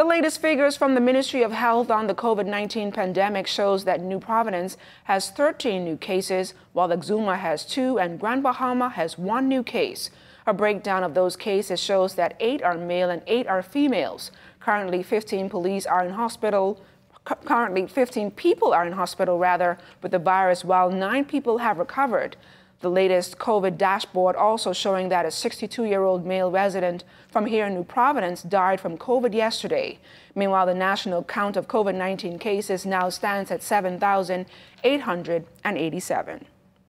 The latest figures from the Ministry of Health on the COVID-19 pandemic shows that New Providence has 13 new cases, while the Exuma has two and Grand Bahama has one new case. A breakdown of those cases shows that eight are male and eight are females. Currently, 15 police are in hospital. Currently, 15 people are in hospital rather with the virus, while nine people have recovered. The latest COVID dashboard also showing that a 62-year-old male resident from here in New Providence died from COVID yesterday. Meanwhile, the national count of COVID-19 cases now stands at 7,887.